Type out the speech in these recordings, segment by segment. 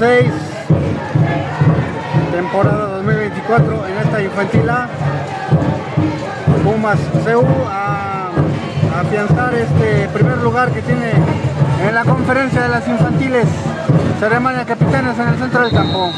Semana 6, temporada 2024 en esta infantil A. Pumas CU a, afianzar este primer lugar que tiene en la conferencia de las infantiles. Ceremonia capitanes en el centro del campo.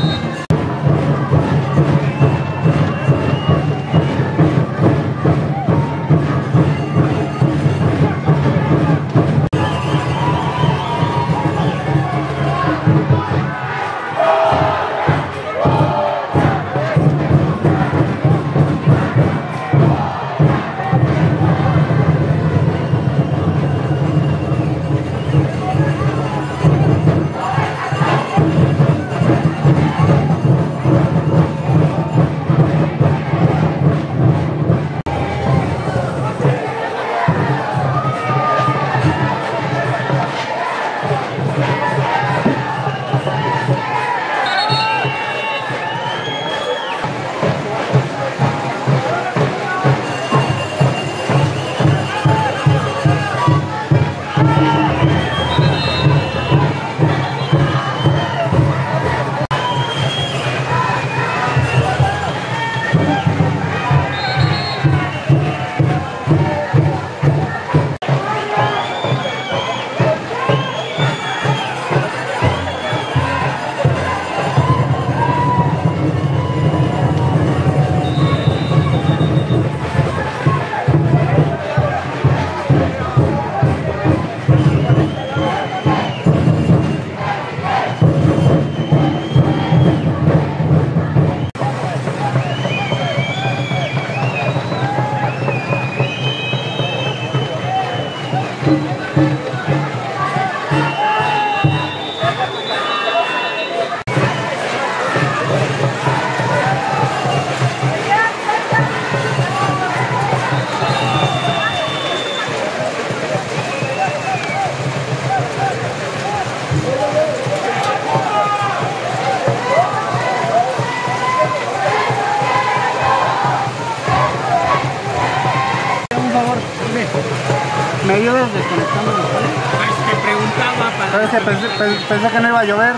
Pensé, pe- pensé que no iba a llover.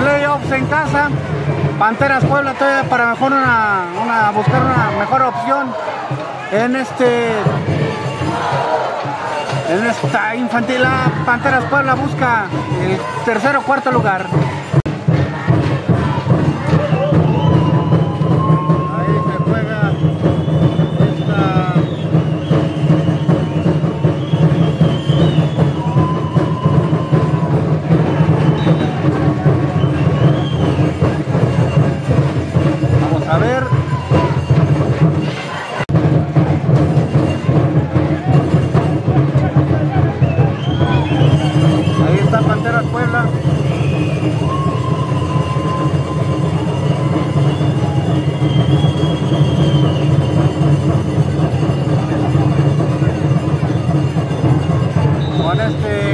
Playoffs en casa. Panteras Puebla todavía para mejor una, una- buscar una mejor opción en este en esta infantil Panteras Puebla busca el tercer o cuarto lugar.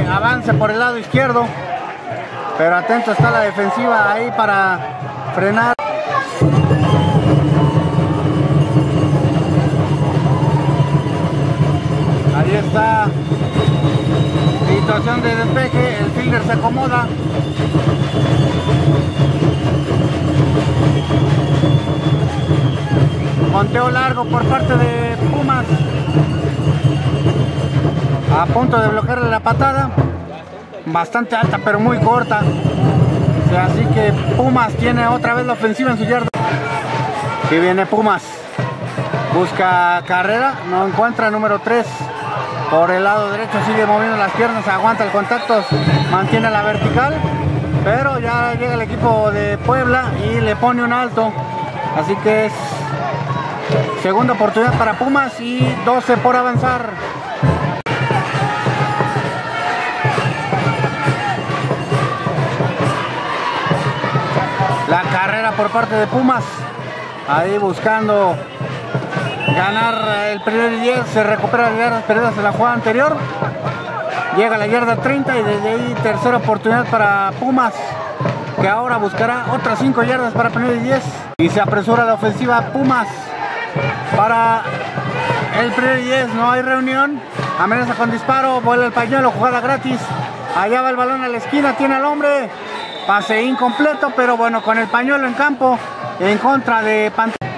Avance por el lado izquierdo. Pero atento está la defensiva ahí para frenar. Ahí está. Situación de despeje, el fielder se acomoda. Conteo largo por parte de Pumas. A punto de bloquearle la patada. Bastante alta, pero muy corta. Así que Pumas tiene otra vez la ofensiva en su yarda. Y viene Pumas. Busca carrera, no encuentra número 3. Por el lado derecho sigue moviendo las piernas, aguanta el contacto, mantiene la vertical. Pero ya llega el equipo de Puebla y le pone un alto. Así que es segunda oportunidad para Pumas y 12 por avanzar. La carrera por parte de Pumas. Ahí buscando ganar el primer 10. Se recupera las yardas perdidas de la jugada anterior. Llega la yarda 30 y desde ahí tercera oportunidad para Pumas. Que ahora buscará otras 5 yardas para primer y 10. Y se apresura la ofensiva Pumas. Para el primer y 10 no hay reunión. Amenaza con disparo. Vuela el pañuelo. Jugada gratis. Allá va el balón a la esquina. Tiene al hombre. Pase incompleto, pero bueno, con el pañuelo en campo, en contra de Pantera.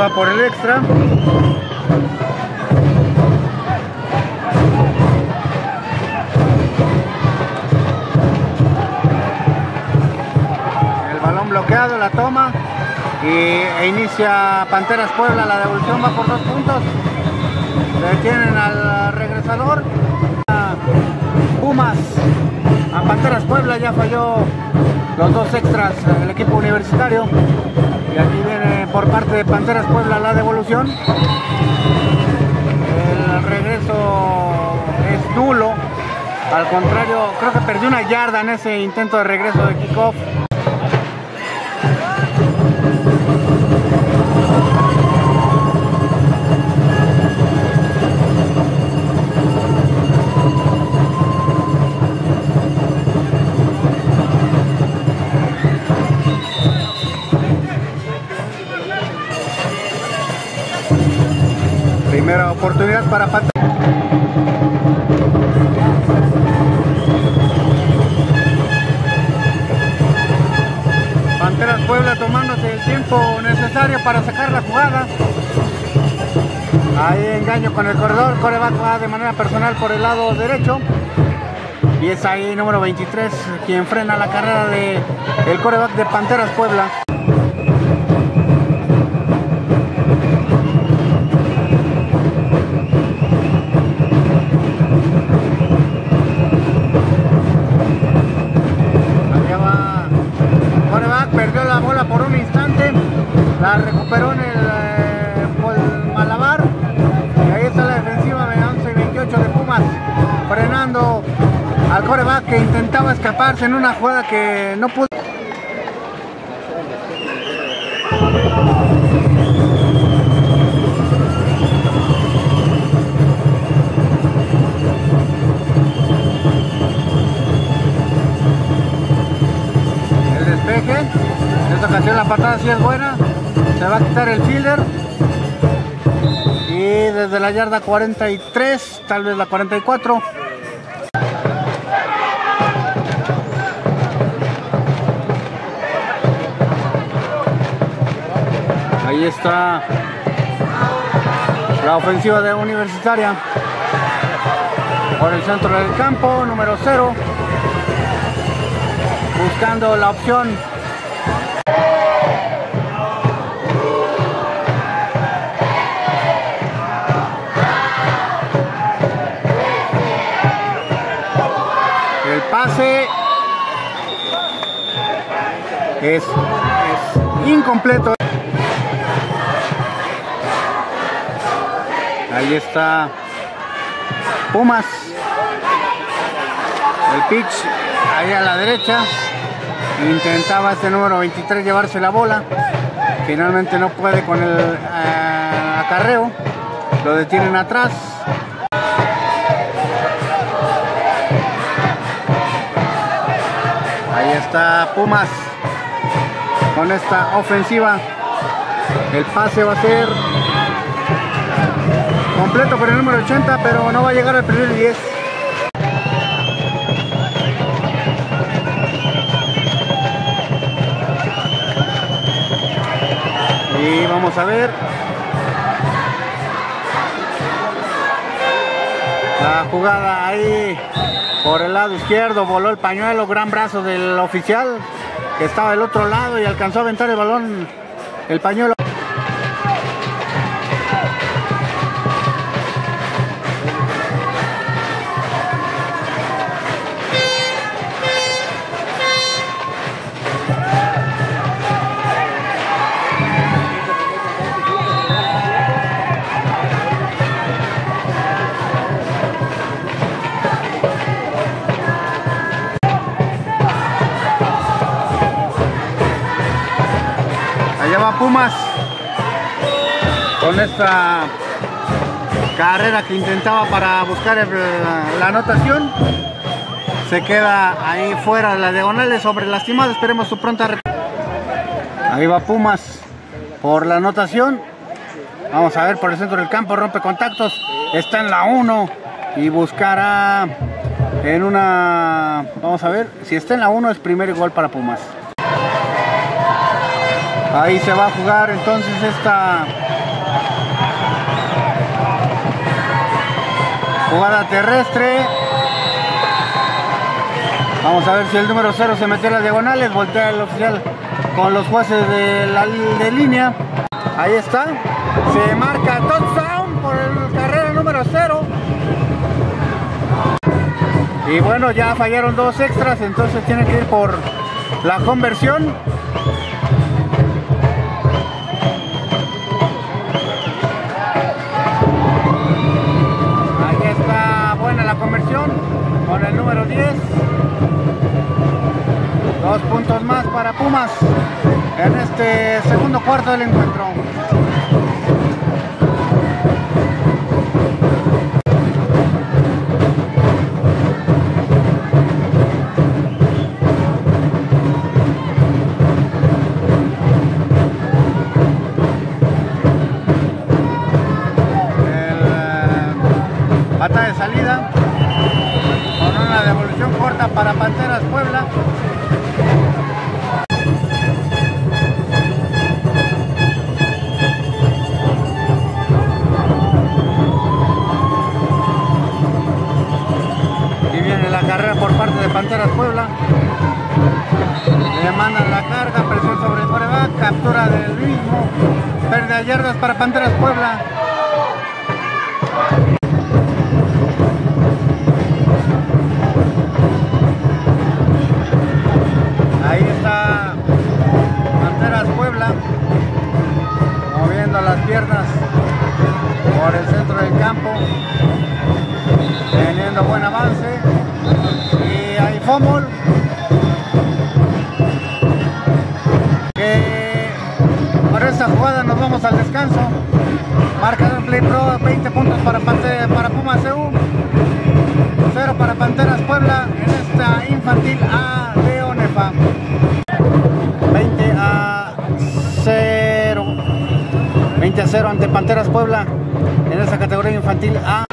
Va por el extra. El balón bloqueado, la toma y, e inicia Panteras Puebla. La devolución va por dos puntos. Detienen al regresador. Pumas a Panteras Puebla ya falló los dos extras el equipo universitario. Y aquí viene por parte de Panteras Puebla la devolución. El regreso es nulo. Al contrario, creo que perdió una yarda en ese intento de regreso de kickoff. Oportunidad para Panteras. Panteras Puebla tomándose el tiempo necesario para sacar la jugada. Ahí engaño con el corredor, coreback va de manera personal por el lado derecho. Y es ahí número 23 quien frena la carrera de el coreback de Panteras Puebla. Coreback que intentaba escaparse en una jugada que no pudo. El despeje, en esta ocasión la patada sí es buena, se va a quitar el fielder y desde la yarda 43, tal vez la 44. Ahí está la ofensiva de Universitaria por el centro del campo, número 0, buscando la opción El pase es, es incompleto. Ahí está Pumas. El pitch ahí a la derecha. Intentaba este número 23 llevarse la bola. Finalmente no puede con el eh, acarreo. Lo detienen atrás. Ahí está Pumas con esta ofensiva. El pase va a ser Completo por el número 80, pero no va a llegar al primer 10. Y vamos a ver. La jugada ahí por el lado izquierdo, voló el pañuelo, gran brazo del oficial que estaba del otro lado y alcanzó a aventar el balón, el pañuelo. Pumas con esta carrera que intentaba para buscar la anotación. Se queda ahí fuera de las diagonales sobre lastimado. Esperemos su pronta Ahí va Pumas por la anotación. Vamos a ver por el centro del campo, rompe contactos. Está en la 1 y buscará en una. Vamos a ver, si está en la 1 es primer gol para Pumas. Ahí se va a jugar entonces esta jugada terrestre. Vamos a ver si el número 0 se metió en las diagonales, voltea el oficial con los jueces de la de línea. Ahí está. Se marca touchdown por el carrera número 0. Y bueno, ya fallaron dos extras, entonces tienen que ir por la conversión. Puntos más para Pumas en este segundo cuarto del encuentro. El eh, pata de salida con una devolución corta para Panteras Puebla. Yardas para Panteras Puebla. Infantil A.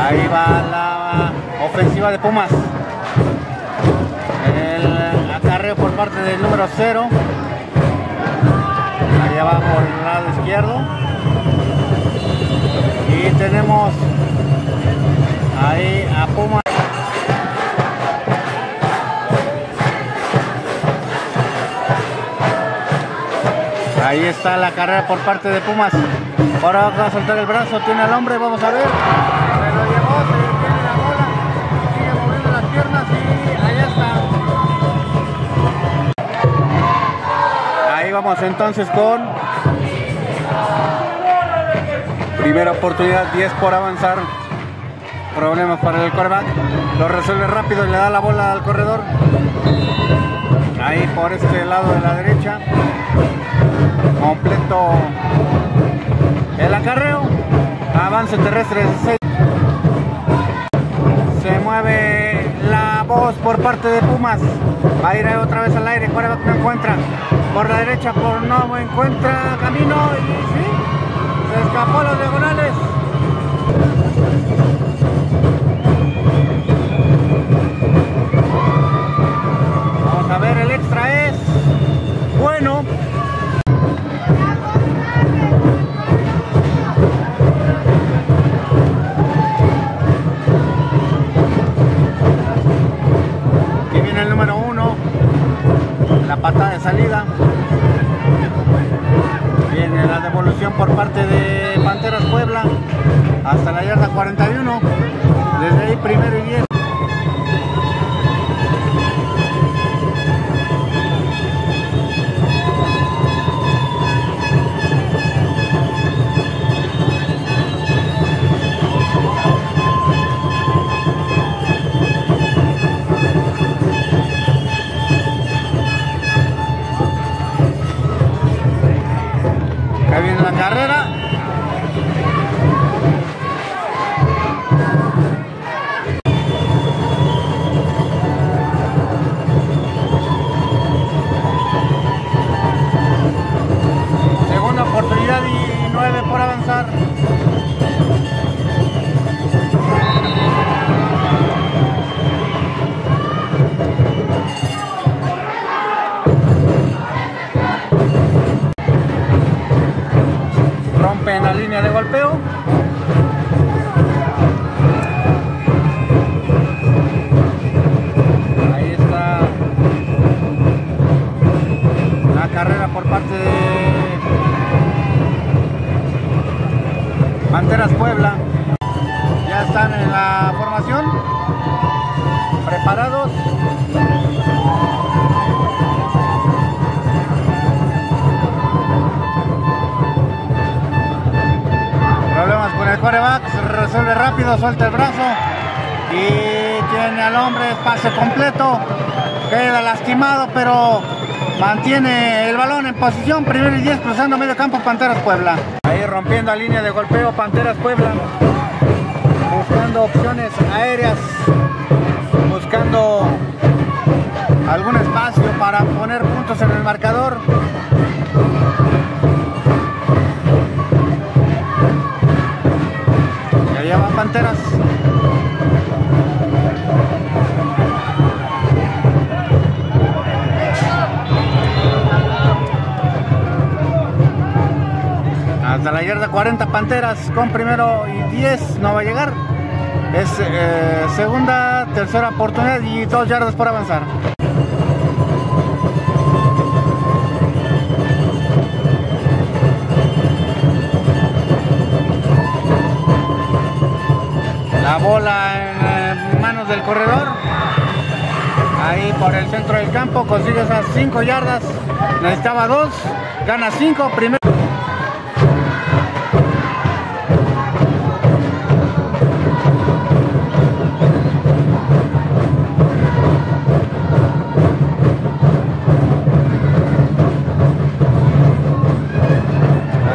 Ahí va la ofensiva de Pumas. El acarreo por parte del número 0. Allá va por el lado izquierdo. Y tenemos ahí a Pumas. Ahí está la carrera por parte de Pumas. Ahora va a soltar el brazo, tiene al hombre, vamos a ver. Se lo llevó, se tiene la bola, sigue moviendo las piernas y allá está. Ahí vamos entonces con primera oportunidad, 10 por avanzar. Problemas para el quarterback. Lo resuelve rápido y le da la bola al corredor. Ahí por este lado de la derecha. Completo el acarreo. Avance terrestre 6. Se mueve la voz por parte de Pumas. Va a ir otra vez al aire, quarterback no encuentra. Por la derecha, por no encuentra camino y sí, se escapó a los diagonales. la patada de salida, viene la devolución por parte de Panteras Puebla. Hasta la yarda 41. Coreback, resuelve rápido, suelta el brazo y tiene al hombre pase completo. Queda lastimado, pero mantiene el balón en posición. Primero y 10 cruzando medio campo Panteras Puebla. Ahí rompiendo la línea de golpeo Panteras Puebla. Buscando opciones aéreas. Buscando algún espacio para poner puntos en el marcador. Allá van Panteras. Hasta la yarda 40 Panteras con primero y 10 no va a llegar. Es eh, segunda, tercera oportunidad y dos yardas por avanzar. La bola en manos del corredor. Ahí por el centro del campo consigue esas 5 yardas. Necesitaba 2, gana 5. Primero.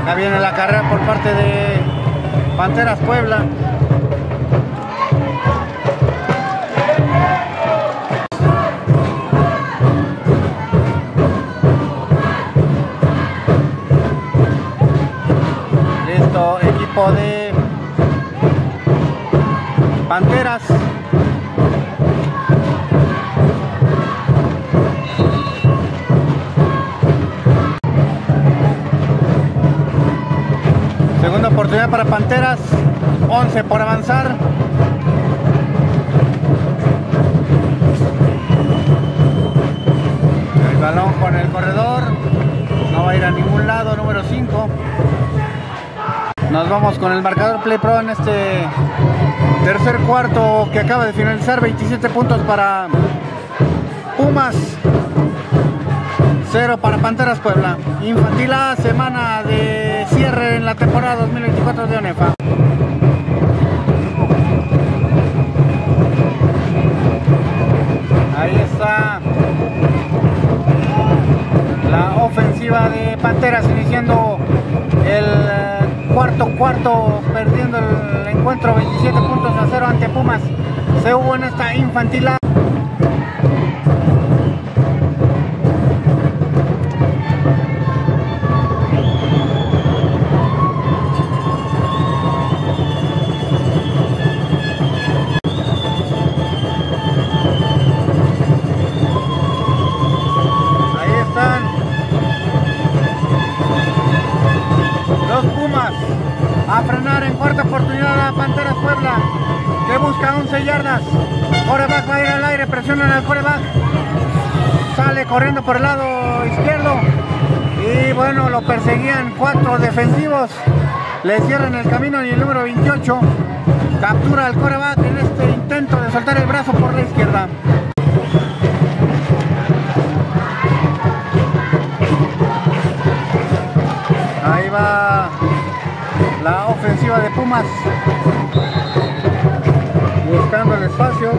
Acá viene la carrera por parte de Panteras Puebla. Segunda oportunidad para Panteras. 11 por avanzar. El balón con el corredor. No va a ir a ningún lado. Número 5. Nos vamos con el marcador Play Pro en este tercer cuarto que acaba de finalizar. 27 puntos para Pumas. 0 para Panteras Puebla. Infantil A, semana de cierre en la temporada 2024 de ONEFA. Ahí está la ofensiva de Panteras iniciando el cuarto cuarto, perdiendo el encuentro 27 puntos a 0 ante Pumas. Se hubo en esta infantil yardas. Coreback va a ir al aire, presionan al coreback. Sale corriendo por el lado izquierdo. Y bueno, lo perseguían cuatro defensivos. Le cierran el camino y el número 28 captura al coreback en este intento de soltar el brazo por la izquierda. Ahí va la ofensiva de Pumas. Buscando el espacio.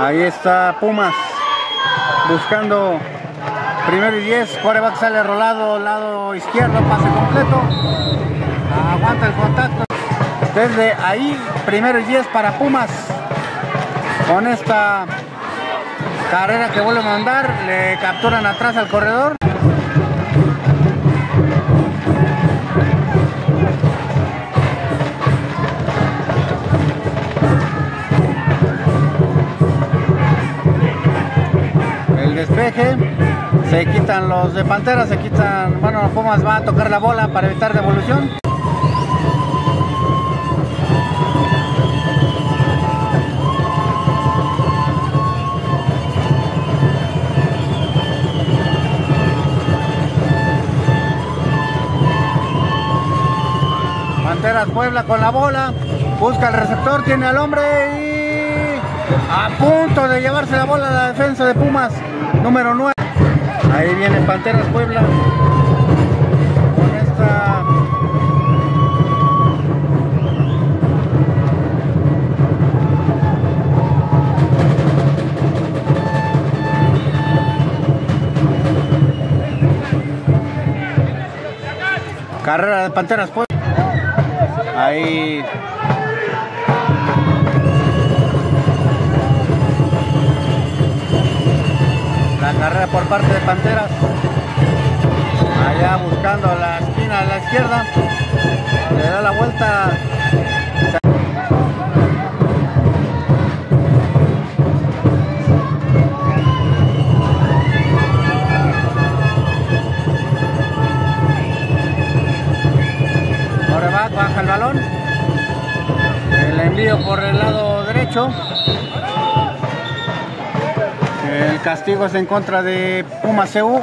Ahí está Pumas buscando primero y 10. Coreback sale rolado, lado izquierdo, pase completo. Aguanta el contacto. Desde ahí, primero y 10 para Pumas. Con esta carrera que vuelve a mandar, le capturan atrás al corredor. Despeje, se quitan los de Pantera, se quitan, bueno, Pumas va a tocar la bola para evitar devolución. Panteras Puebla con la bola, busca el receptor, tiene al hombre y a punto de llevarse la bola a la defensa de Pumas, número 9. Ahí viene Panteras Puebla con esta carrera de Panteras Puebla. Ahí carrera por parte de Panteras. Allá buscando la esquina a la izquierda. Le da la vuelta. Baja el balón. El envío por el lado derecho. El castigo es en contra de Puma CU.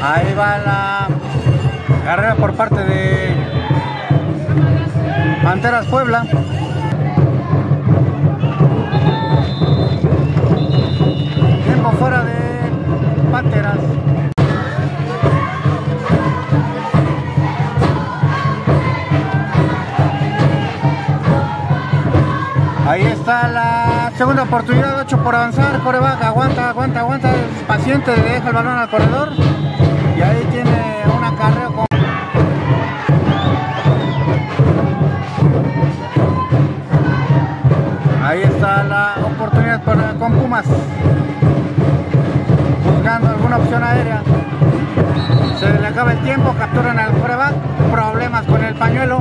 Ahí va la carrera por parte de Panteras Puebla. La segunda oportunidad, 8 por avanzar, coreback, aguanta, aguanta, aguanta, es paciente, deja el balón al corredor y ahí tiene una carrera con... Ahí está la oportunidad por- con Pumas, buscando alguna opción aérea. Se le acaba el tiempo, capturan al coreback, problemas con el pañuelo.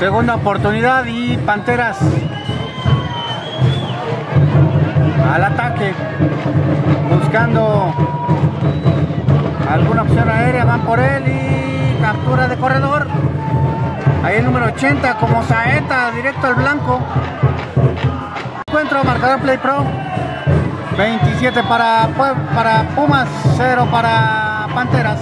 Segunda oportunidad y Panteras al ataque, buscando alguna opción aérea, van por él y captura de corredor. Ahí el número 80 como saeta, directo al blanco. Encuentro, marcador Play Pro. 27 para, para Pumas, 0 para Panteras.